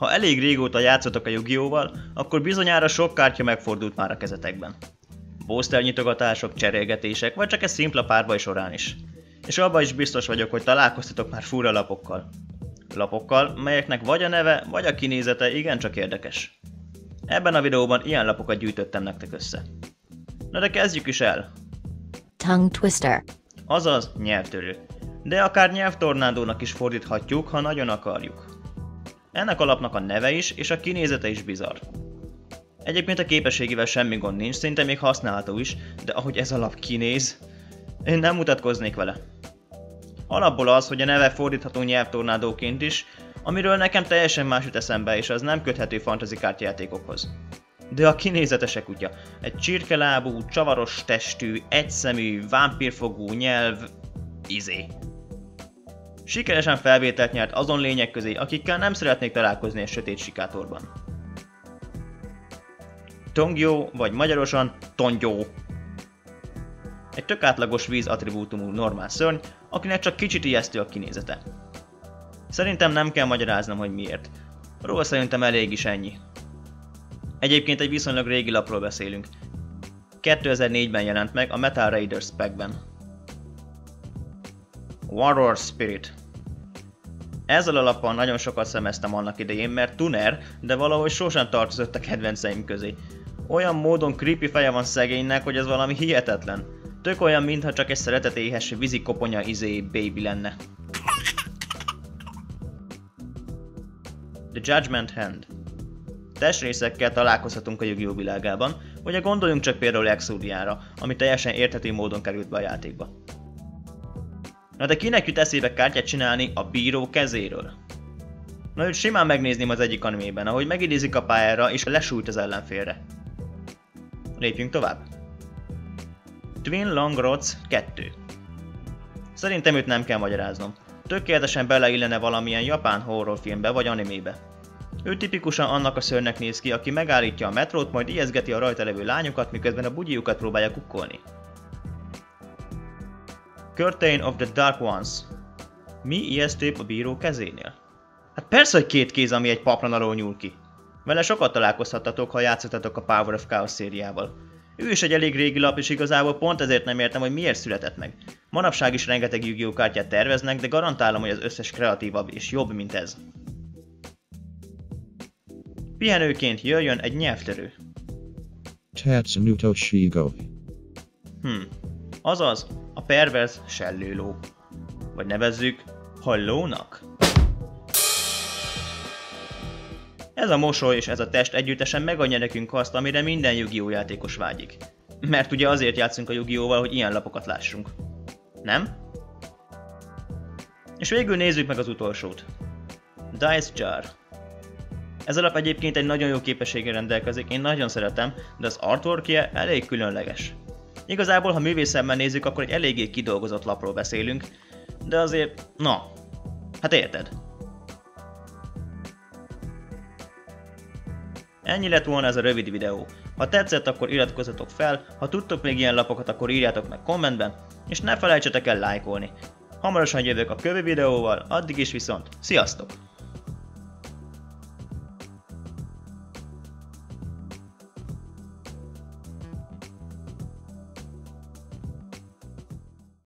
Ha elég régóta játszotok a yu akkor bizonyára sok kártya megfordult már a kezetekben. Booster nyitogatások, cserélgetések, vagy csak egy szimpla párbaj során is. És abban is biztos vagyok, hogy találkoztatok már fura lapokkal. Lapokkal, melyeknek vagy a neve, vagy a kinézete igencsak érdekes. Ebben a videóban ilyen lapokat gyűjtöttem nektek össze. Na de kezdjük is el. Tongue twister. Azaz nyelvtörő. De akár nyelvtornádónak is fordíthatjuk, ha nagyon akarjuk. Ennek a lapnak a neve is, és a kinézete is bizarr. Egyébként a képességével semmi gond nincs, szinte még használható is, de ahogy ez a lap kinéz, én nem mutatkoznék vele. Alapból az, hogy a neve fordítható nyelvtornádóként is, amiről nekem teljesen más jut eszembe, és az nem köthető fantasy kártyajátékokhoz. De a kinézetese kutya. Egy csirkelábú, csavaros testű, egyszemű, vámpírfogú nyelv... izé. Sikeresen felvételt nyert azon lények közé, akikkel nem szeretnék találkozni egy sötét sikátorban. Tongyó, vagy magyarosan Tongyó. Egy tök átlagos víz attribútumú normál szörny, akinek csak kicsit ijesztő a kinézete. Szerintem nem kell magyaráznom, hogy miért. Róla szerintem elég is ennyi. Egyébként egy viszonylag régi lapról beszélünk. 2004-ben jelent meg a Metal Raiders Spec-ben. Warrior Spirit ezzel a lappal nagyon sokat szemeztem annak idején, mert tuner, de valahogy sosem tartozott a kedvenceim közé. Olyan módon creepy feje van szegénynek, hogy ez valami hihetetlen. Tök olyan, mintha csak egy szeretetéhes vízikoponya izé baby lenne. The Judgment Hand Testrészekkel találkozhatunk a yu világában, vagy gondoljunk csak például Exodiára, ami teljesen érthető módon került be a játékba. Na de kinek jut eszébe kártyát csinálni a bíró kezéről? Na őt simán megnézném az egyik animében, ahogy megidézik a pályára és lesújt az ellenfélre. Lépjünk tovább. Twin Long Rods 2 Szerintem őt nem kell magyaráznom. Tökéletesen beleillene valamilyen japán horrorfilmbe vagy animébe. Ő tipikusan annak a szörnek néz ki, aki megállítja a metrót, majd ijeszgeti a rajta levő lányokat, miközben a bugyiukat próbálja kukkolni. Curtain of the Dark Ones. Mi ijesztőbb a bíró kezénél? Hát persze, hogy két kéz, ami egy paplan alól nyúl ki. Vele sokat találkozhattatok, ha játszottatok a Power of Chaos szériával. Ő is egy elég régi lap, és igazából pont ezért nem értem, hogy miért született meg. Manapság is rengeteg yu kártyát terveznek, de garantálom, hogy az összes kreatívabb és jobb, mint ez. Pihenőként jöjjön egy nyelvtörő. Tatsunuto Shigo. Hm. Azaz, a pervers sellőló. Vagy nevezzük hallónak? Ez a mosoly és ez a test együttesen megadja nekünk azt, amire minden yu játékos vágyik. Mert ugye azért játszunk a yu hogy ilyen lapokat lássunk. Nem? És végül nézzük meg az utolsót. Dice Jar. Ez a lap egyébként egy nagyon jó képességgel rendelkezik, én nagyon szeretem, de az artworkje elég különleges. Igazából, ha művészemmel nézzük, akkor egy eléggé kidolgozott lapról beszélünk, de azért, na, hát érted. Ennyi lett volna ez a rövid videó. Ha tetszett, akkor iratkozzatok fel, ha tudtok még ilyen lapokat, akkor írjátok meg kommentben, és ne felejtsetek el lájkolni. Hamarosan jövök a kövi videóval, addig is viszont, sziasztok!